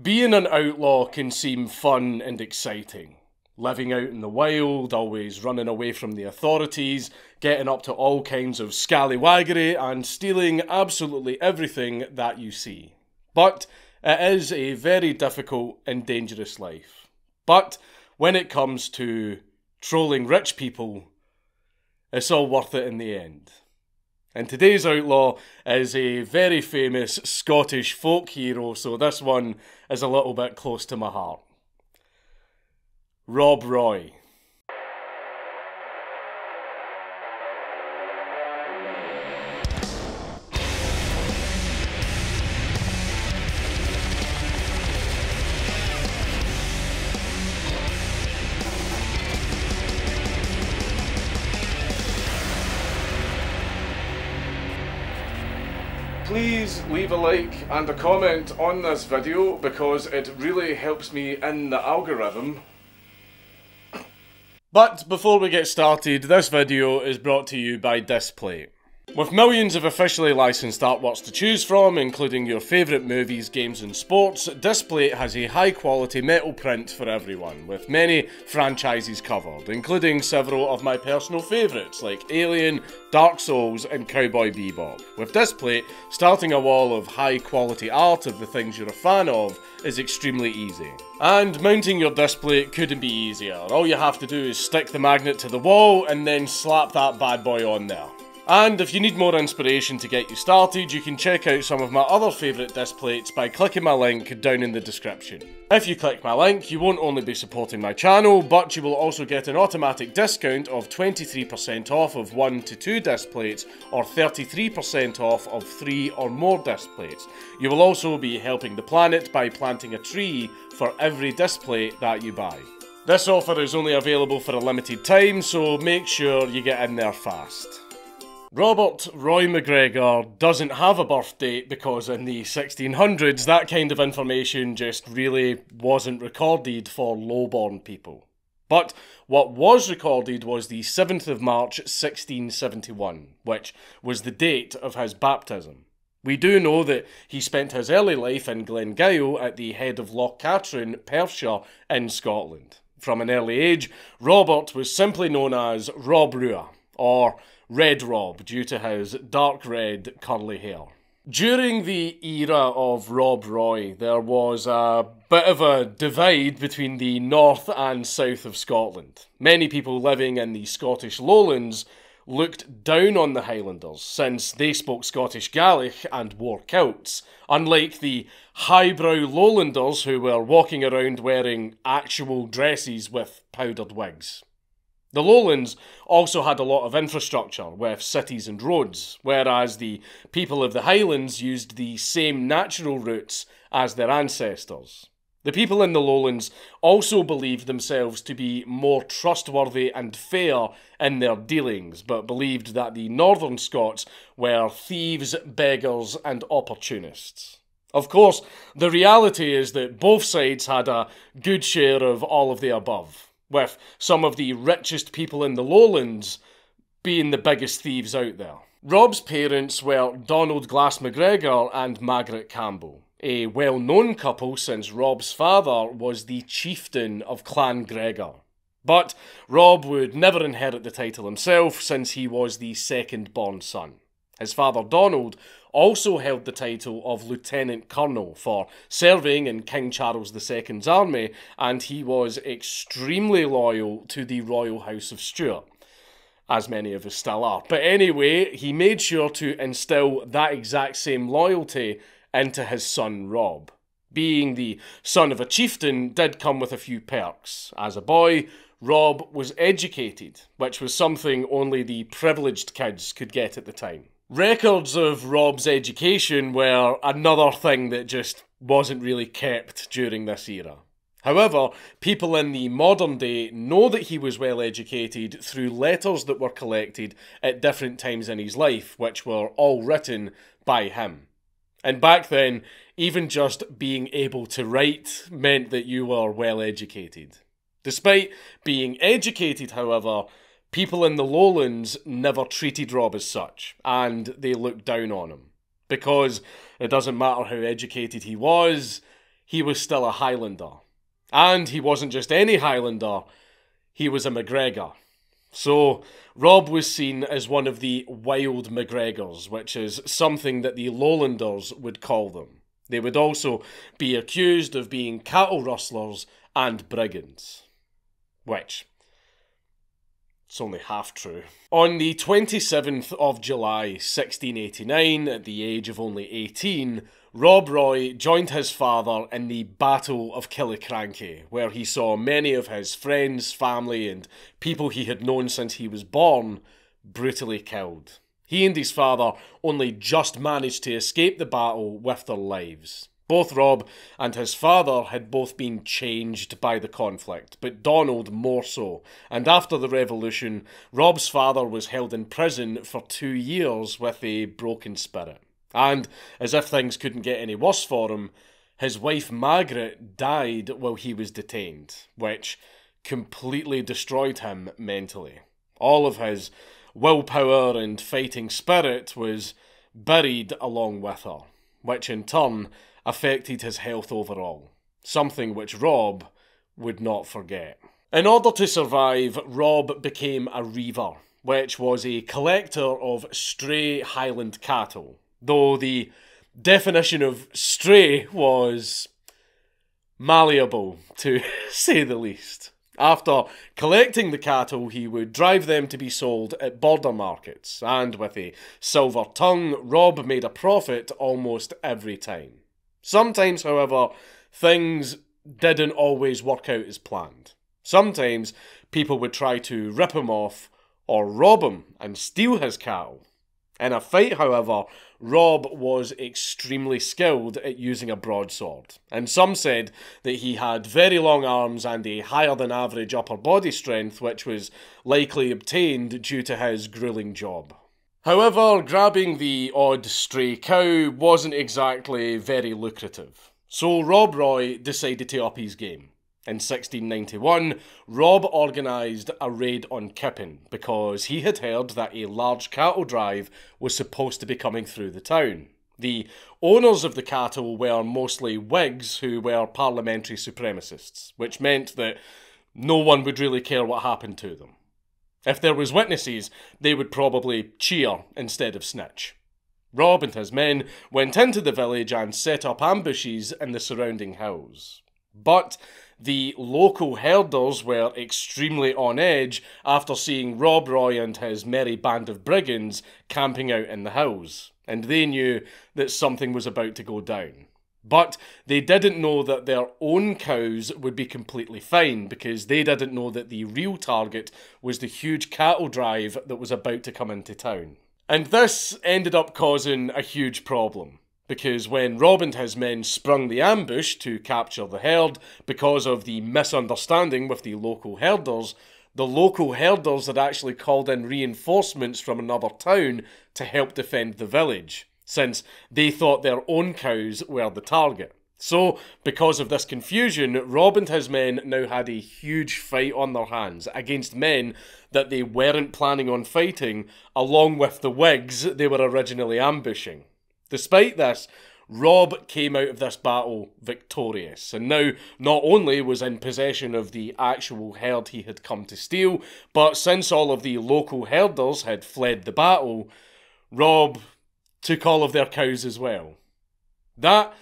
Being an outlaw can seem fun and exciting. Living out in the wild, always running away from the authorities, getting up to all kinds of scallywaggery, and stealing absolutely everything that you see. But it is a very difficult and dangerous life. But when it comes to trolling rich people, it's all worth it in the end. And today's outlaw is a very famous Scottish folk hero, so this one is a little bit close to my heart. Rob Roy. Please leave a like and a comment on this video because it really helps me in the algorithm. But before we get started, this video is brought to you by Displate. With millions of officially licensed artworks to choose from, including your favourite movies, games and sports, Displate has a high quality metal print for everyone, with many franchises covered, including several of my personal favourites like Alien, Dark Souls and Cowboy Bebop. With Displate, starting a wall of high quality art of the things you're a fan of is extremely easy. And mounting your Displate couldn't be easier. All you have to do is stick the magnet to the wall and then slap that bad boy on there. And if you need more inspiration to get you started, you can check out some of my other favourite Displates by clicking my link down in the description. If you click my link, you won't only be supporting my channel, but you will also get an automatic discount of 23% off of 1 to 2 Displates or 33% off of 3 or more Displates. You will also be helping the planet by planting a tree for every Displate that you buy. This offer is only available for a limited time, so make sure you get in there fast. Robert Roy MacGregor doesn't have a birth date because in the 1600s that kind of information just really wasn't recorded for lowborn people. But what was recorded was the 7th of March 1671, which was the date of his baptism. We do know that he spent his early life in Glengyle at the head of Loch Katrine, Perthshire, in Scotland. From an early age, Robert was simply known as Rob Ruadh, or Red Rob due to his dark red curly hair. During the era of Rob Roy, there was a bit of a divide between the north and south of Scotland. Many people living in the Scottish lowlands looked down on the Highlanders since they spoke Scottish Gaelic and wore kilts, unlike the highbrow lowlanders who were walking around wearing actual dresses with powdered wigs. The lowlands also had a lot of infrastructure with cities and roads, whereas the people of the highlands used the same natural routes as their ancestors. The people in the lowlands also believed themselves to be more trustworthy and fair in their dealings, but believed that the northern Scots were thieves, beggars, and opportunists. Of course, the reality is that both sides had a good share of all of the above with some of the richest people in the lowlands being the biggest thieves out there. Rob's parents were Donald Glas MacGregor and Margaret Campbell, a well known couple since Rob's father was the chieftain of Clan Gregor. But Rob would never inherit the title himself since he was the second born son. His father Donald also held the title of Lieutenant Colonel for serving in King Charles II's army, and he was extremely loyal to the Royal House of Stuart, as many of us still are. But anyway, he made sure to instill that exact same loyalty into his son Rob. Being the son of a chieftain did come with a few perks. As a boy, Rob was educated, which was something only the privileged kids could get at the time. Records of Rob's education were another thing that just wasn't really kept during this era. However, people in the modern day know that he was well educated through letters that were collected at different times in his life, which were all written by him. And back then, even just being able to write meant that you were well educated. Despite being educated, however, People in the lowlands never treated Rob as such, and they looked down on him. Because it doesn't matter how educated he was, he was still a Highlander. And he wasn't just any Highlander, he was a MacGregor. So, Rob was seen as one of the wild MacGregors, which is something that the Lowlanders would call them. They would also be accused of being cattle rustlers and brigands. Which, it's only half true. On the 27th of July 1689, at the age of only 18, Rob Roy joined his father in the Battle of Killiecrankie, where he saw many of his friends, family, and people he had known since he was born brutally killed. He and his father only just managed to escape the battle with their lives. Both Rob and his father had both been changed by the conflict, but Donald more so. And after the revolution, Rob's father was held in prison for two years with a broken spirit. And, as if things couldn't get any worse for him, his wife Margaret died while he was detained, which completely destroyed him mentally. All of his willpower and fighting spirit was buried along with her, which in turn affected his health overall, something which Rob would not forget. In order to survive, Rob became a reaver, which was a collector of stray Highland cattle, though the definition of stray was malleable, to say the least. After collecting the cattle, he would drive them to be sold at border markets, and with a silver tongue, Rob made a profit almost every time. Sometimes, however, things didn't always work out as planned. Sometimes people would try to rip him off or rob him and steal his cattle. In a fight, however, Rob was extremely skilled at using a broadsword, and some said that he had very long arms and a higher than average upper body strength, which was likely obtained due to his grueling job. However, grabbing the odd stray cow wasn't exactly very lucrative, so Rob Roy decided to up his game. In 1691, Rob organised a raid on Kippen because he had heard that a large cattle drive was supposed to be coming through the town. The owners of the cattle were mostly Whigs who were parliamentary supremacists, which meant that no one would really care what happened to them. If there was witnesses, they would probably cheer instead of snitch. Rob and his men went into the village and set up ambushes in the surrounding hills. But the local herders were extremely on edge after seeing Rob Roy and his merry band of brigands camping out in the hills, and they knew that something was about to go down. But they didn't know that their own cows would be completely fine because they didn't know that the real target was the huge cattle drive that was about to come into town. And this ended up causing a huge problem because when Rob and his men sprung the ambush to capture the herd because of the misunderstanding with the local herders, the local herders had actually called in reinforcements from another town to help defend the village, since they thought their own cows were the target. So, because of this confusion, Rob and his men now had a huge fight on their hands against men that they weren't planning on fighting, along with the Whigs they were originally ambushing. Despite this, Rob came out of this battle victorious, and now not only was in possession of the actual herd he had come to steal, but since all of the local herders had fled the battle, Rob took all of their cows as well. That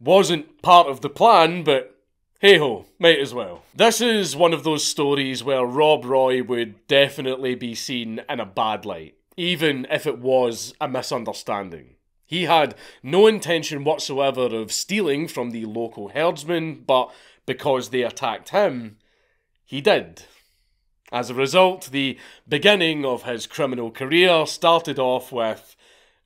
wasn't part of the plan, but hey ho, might as well. This is one of those stories where Rob Roy would definitely be seen in a bad light, even if it was a misunderstanding. He had no intention whatsoever of stealing from the local herdsmen, but because they attacked him, he did. As a result, the beginning of his criminal career started off with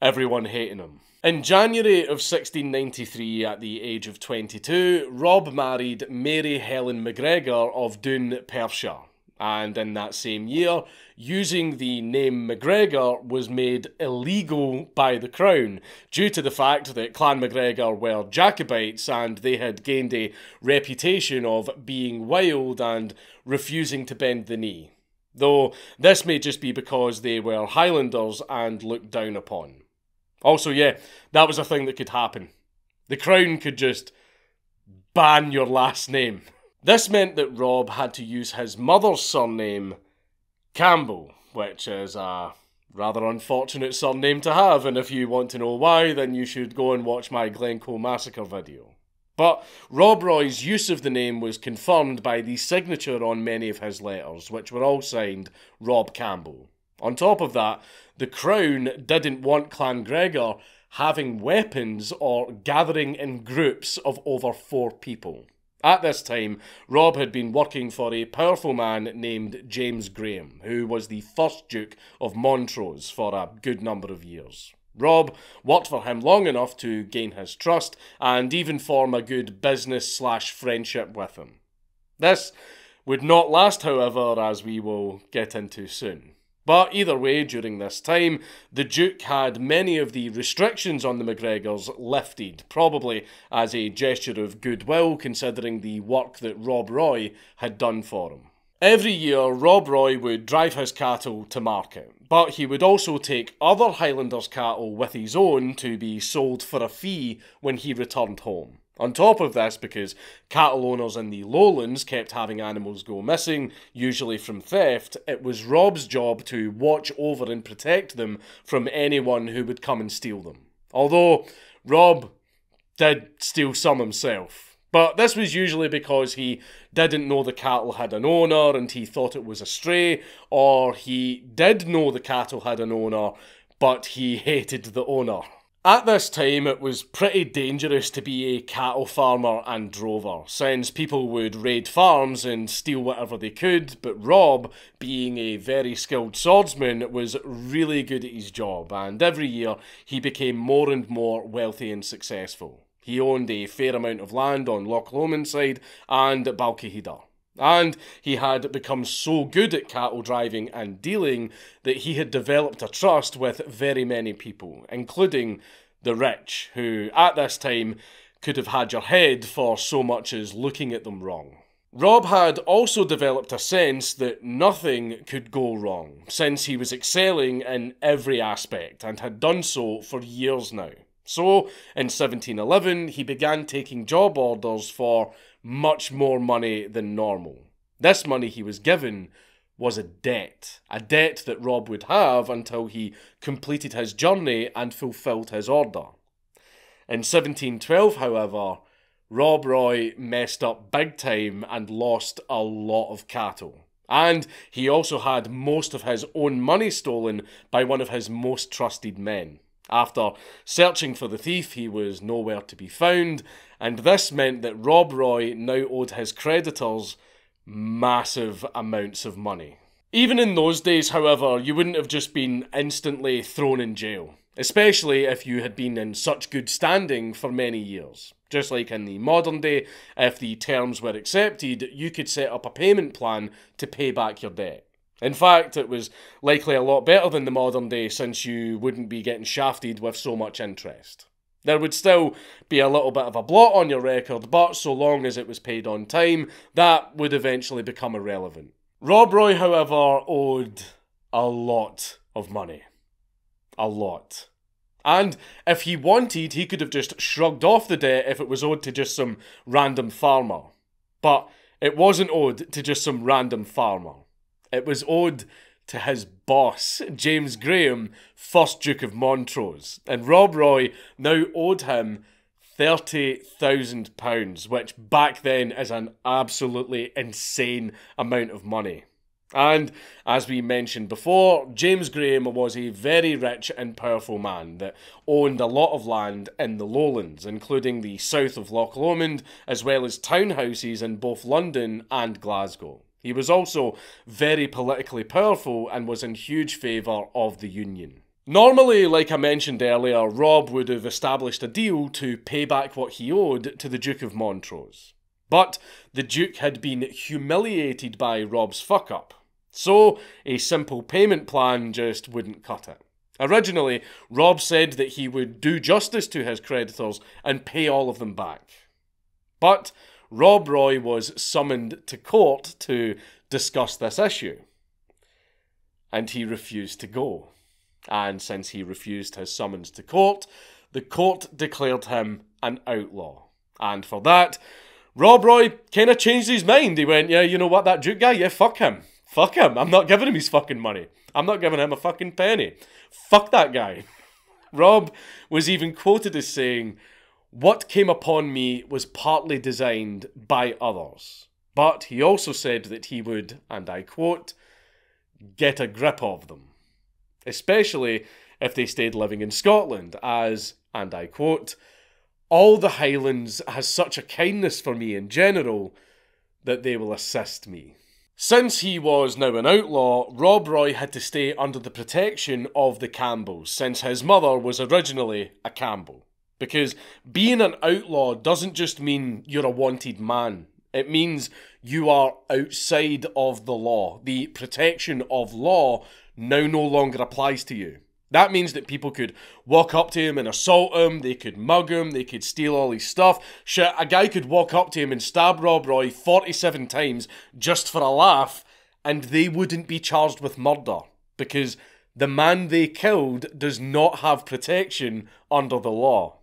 everyone hating him. In January of 1693, at the age of 22, Rob married Mary Helen McGregor of Perthshire and in that same year, using the name McGregor was made illegal by the Crown due to the fact that Clan McGregor were Jacobites and they had gained a reputation of being wild and refusing to bend the knee. Though this may just be because they were Highlanders and looked down upon. Also, yeah, that was a thing that could happen. The Crown could just ban your last name. This meant that Rob had to use his mother's surname, Campbell, which is a rather unfortunate surname to have, and if you want to know why, then you should go and watch my Glencoe Massacre video. But Rob Roy's use of the name was confirmed by the signature on many of his letters, which were all signed Rob Campbell. On top of that, the Crown didn't want Clan Gregor having weapons or gathering in groups of over four people. At this time, Rob had been working for a powerful man named James Graham, who was the first Duke of Montrose for a good number of years. Rob worked for him long enough to gain his trust and even form a good business slash friendship with him. This would not last, however, as we will get into soon. But either way, during this time, the Duke had many of the restrictions on the McGregors lifted, probably as a gesture of goodwill considering the work that Rob Roy had done for him. Every year, Rob Roy would drive his cattle to market, but he would also take other Highlanders' cattle with his own to be sold for a fee when he returned home. On top of this, because cattle owners in the lowlands kept having animals go missing, usually from theft, it was Rob's job to watch over and protect them from anyone who would come and steal them. Although Rob did steal some himself. But this was usually because he didn't know the cattle had an owner and he thought it was a stray, or he did know the cattle had an owner, but he hated the owner. At this time, it was pretty dangerous to be a cattle farmer and drover, since people would raid farms and steal whatever they could, but Rob, being a very skilled swordsman, was really good at his job, and every year he became more and more wealthy and successful. He owned a fair amount of land on Loch Lomond side and Balquhidder. And he had become so good at cattle driving and dealing that he had developed a trust with very many people, including the rich, who at this time could have had your head for so much as looking at them wrong. Rob had also developed a sense that nothing could go wrong, since he was excelling in every aspect and had done so for years now. So, in 1711, he began taking job orders for much more money than normal. This money he was given was a debt, a debt that Rob would have until he completed his journey and fulfilled his order. In 1712, however, Rob Roy messed up big time and lost a lot of cattle. And he also had most of his own money stolen by one of his most trusted men. After searching for the thief, he was nowhere to be found, and this meant that Rob Roy now owed his creditors massive amounts of money. Even in those days, however, you wouldn't have just been instantly thrown in jail, especially if you had been in such good standing for many years. Just like in the modern day, if the terms were accepted, you could set up a payment plan to pay back your debt. In fact, it was likely a lot better than the modern day since you wouldn't be getting shafted with so much interest. There would still be a little bit of a blot on your record, but so long as it was paid on time, that would eventually become irrelevant. Rob Roy, however, owed a lot of money. A lot. And if he wanted, he could have just shrugged off the debt if it was owed to just some random farmer. But it wasn't owed to just some random farmer. It was owed to his boss, James Graham, 1st Duke of Montrose, and Rob Roy now owed him £30,000, which back then is an absolutely insane amount of money. And as we mentioned before, James Graham was a very rich and powerful man that owned a lot of land in the lowlands, including the south of Loch Lomond, as well as townhouses in both London and Glasgow. He was also very politically powerful and was in huge favour of the Union. Normally, like I mentioned earlier, Rob would have established a deal to pay back what he owed to the Duke of Montrose. But the Duke had been humiliated by Rob's fuck up, so a simple payment plan just wouldn't cut it. Originally, Rob said that he would do justice to his creditors and pay all of them back. But Rob Roy was summoned to court to discuss this issue. And he refused to go. And since he refused his summons to court, the court declared him an outlaw. And for that, Rob Roy kind of changed his mind. He went, yeah, you know what, that Duke guy, yeah, fuck him. Fuck him. I'm not giving him his fucking money. I'm not giving him a fucking penny. Fuck that guy. Rob was even quoted as saying, What came upon me was partly designed by others. But he also said that he would, and I quote, get a grip of them. Especially if they stayed living in Scotland, as, and I quote, all the Highlands has such a kindness for me in general that they will assist me. Since he was now an outlaw, Rob Roy had to stay under the protection of the Campbells, since his mother was originally a Campbell. Because being an outlaw doesn't just mean you're a wanted man, it means you are outside of the law. The protection of law now no longer applies to you. That means that people could walk up to him and assault him, they could mug him, they could steal all his stuff. Shit, a guy could walk up to him and stab Rob Roy 47 times just for a laugh, and they wouldn't be charged with murder because the man they killed does not have protection under the law.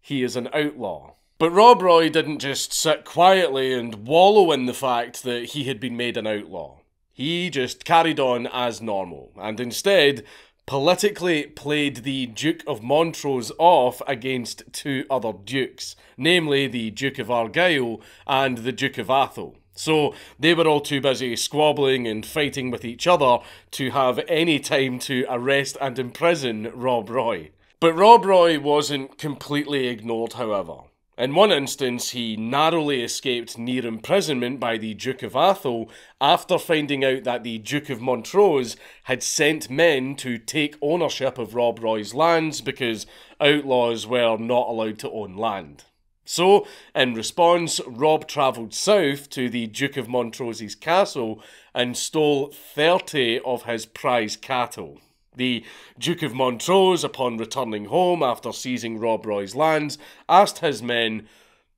He is an outlaw. But Rob Roy didn't just sit quietly and wallow in the fact that he had been made an outlaw. He just carried on as normal, and instead politically played the Duke of Montrose off against two other dukes, namely the Duke of Argyll and the Duke of Atholl. So they were all too busy squabbling and fighting with each other to have any time to arrest and imprison Rob Roy. But Rob Roy wasn't completely ignored, however. In one instance, he narrowly escaped near imprisonment by the Duke of Atholl after finding out that the Duke of Montrose had sent men to take ownership of Rob Roy's lands because outlaws were not allowed to own land. So, in response, Rob travelled south to the Duke of Montrose's castle and stole 30 of his prize cattle. The Duke of Montrose, upon returning home after seizing Rob Roy's lands, asked his men,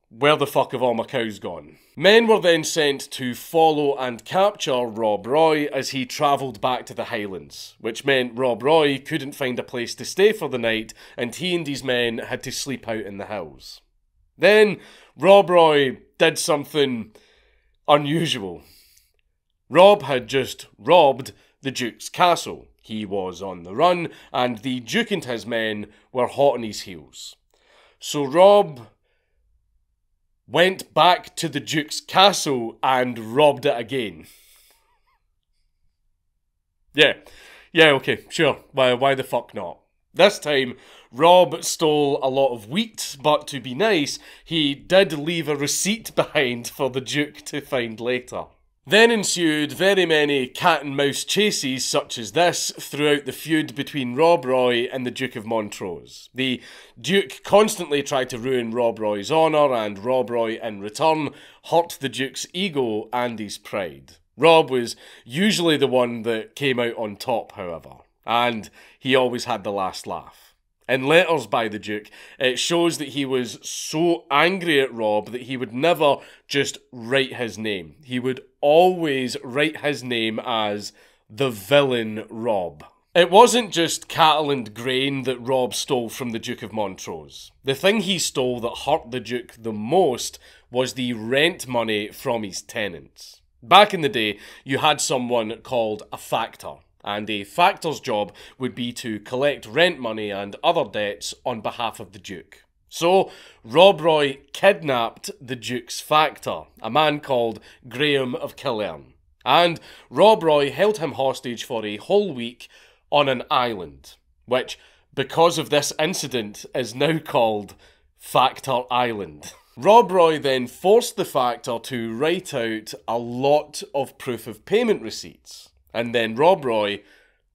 Where the fuck have all my cows gone? Men were then sent to follow and capture Rob Roy as he travelled back to the Highlands, which meant Rob Roy couldn't find a place to stay for the night and he and his men had to sleep out in the hills. Then Rob Roy did something unusual. Rob had just robbed the Duke's castle. He was on the run, and the Duke and his men were hot on his heels. So Rob went back to the Duke's castle and robbed it again. Yeah, yeah, okay, sure. Why, why the fuck not? This time, Rob stole a lot of wheat, but to be nice, he did leave a receipt behind for the Duke to find later. Then ensued very many cat and mouse chases such as this throughout the feud between Rob Roy and the Duke of Montrose. The Duke constantly tried to ruin Rob Roy's honour, and Rob Roy, in return, hurt the Duke's ego and his pride. Rob was usually the one that came out on top, however, and he always had the last laugh. In letters by the Duke, it shows that he was so angry at Rob that he would never just write his name. He would always write his name as the villain Rob. It wasn't just cattle and grain that Rob stole from the Duke of Montrose. The thing he stole that hurt the Duke the most was the rent money from his tenants. Back in the day, you had someone called a factor and a factor's job would be to collect rent money and other debts on behalf of the Duke. So, Rob Roy kidnapped the Duke's factor, a man called Graham of Killearn, and Rob Roy held him hostage for a whole week on an island, which, because of this incident, is now called Factor Island. Rob Roy then forced the factor to write out a lot of proof of payment receipts. And then Rob Roy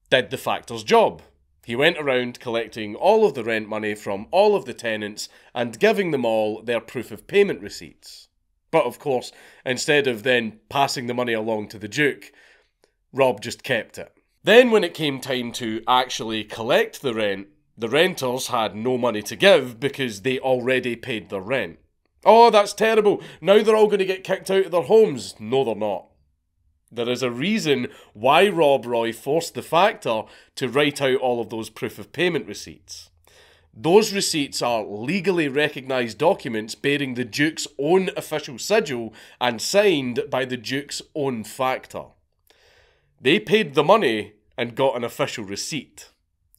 did the factor's job. He went around collecting all of the rent money from all of the tenants and giving them all their proof of payment receipts. But of course, instead of then passing the money along to the Duke, Rob just kept it. Then, when it came time to actually collect the rent, the renters had no money to give because they already paid their rent. Oh, that's terrible. Now they're all going to get kicked out of their homes. No, they're not. There is a reason why Rob Roy forced the factor to write out all of those proof of payment receipts. Those receipts are legally recognised documents bearing the Duke's own official sigil and signed by the Duke's own factor. They paid the money and got an official receipt.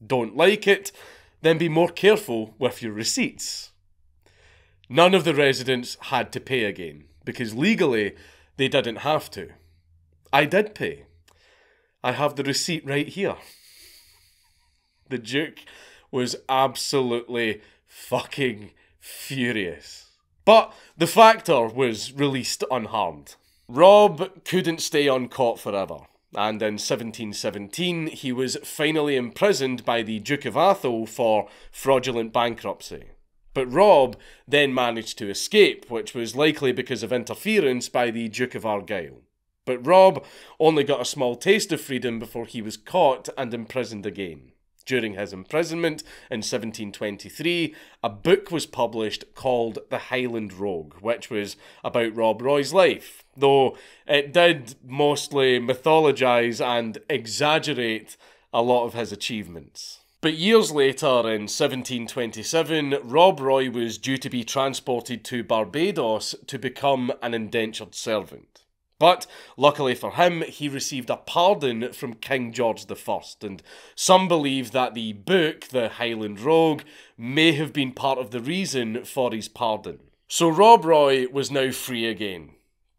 Don't like it? Then be more careful with your receipts. None of the residents had to pay again, because legally they didn't have to. I did pay. I have the receipt right here. The Duke was absolutely fucking furious. But the Factor was released unharmed. Rob couldn't stay on caught forever, and in 1717 he was finally imprisoned by the Duke of Atholl for fraudulent bankruptcy. But Rob then managed to escape, which was likely because of interference by the Duke of Argyll. But Rob only got a small taste of freedom before he was caught and imprisoned again. During his imprisonment in 1723, a book was published called The Highland Rogue, which was about Rob Roy's life, though it did mostly mythologise and exaggerate a lot of his achievements. But years later, in 1727, Rob Roy was due to be transported to Barbados to become an indentured servant. But luckily for him, he received a pardon from King George I, and some believe that the book, The Highland Rogue, may have been part of the reason for his pardon. So Rob Roy was now free again,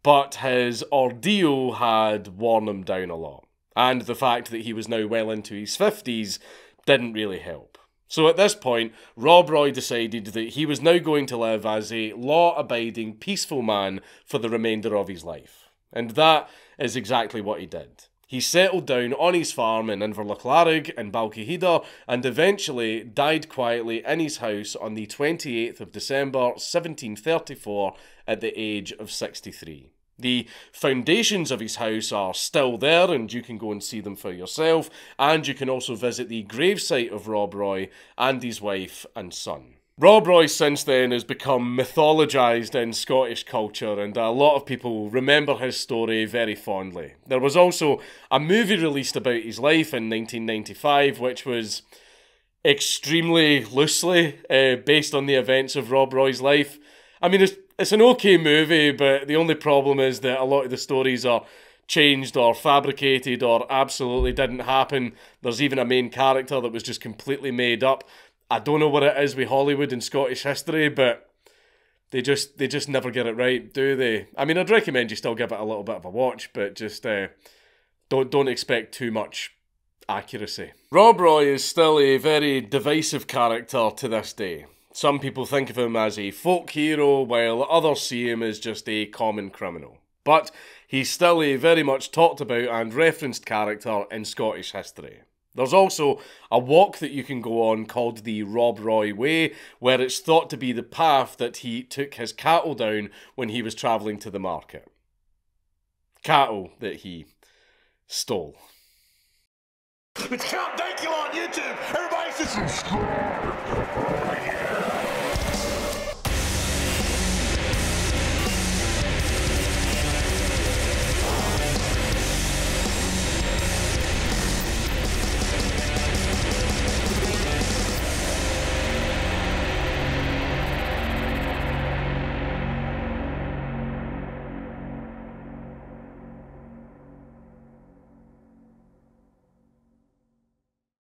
but his ordeal had worn him down a lot, and the fact that he was now well into his 50s didn't really help. So at this point, Rob Roy decided that he was now going to live as a law abiding, peaceful man for the remainder of his life. And that is exactly what he did. He settled down on his farm in Inverlochlarig in Balquhidder and eventually died quietly in his house on the 28th of December 1734 at the age of 63. The foundations of his house are still there, and you can go and see them for yourself. And you can also visit the gravesite of Rob Roy and his wife and son. Rob Roy since then has become mythologised in Scottish culture, and a lot of people remember his story very fondly. There was also a movie released about his life in 1995, which was extremely loosely uh, based on the events of Rob Roy's life. I mean, it's, it's an okay movie, but the only problem is that a lot of the stories are changed or fabricated or absolutely didn't happen. There's even a main character that was just completely made up. I don't know what it is with Hollywood and Scottish history, but they just they just never get it right, do they? I mean, I'd recommend you still give it a little bit of a watch, but just uh, don't don't expect too much accuracy. Rob Roy is still a very divisive character to this day. Some people think of him as a folk hero, while others see him as just a common criminal. But he's still a very much talked about and referenced character in Scottish history. There's also a walk that you can go on called the Rob Roy Way, where it's thought to be the path that he took his cattle down when he was travelling to the market. Cattle that he stole. It's Count Dankula on YouTube. Everybody subscribe.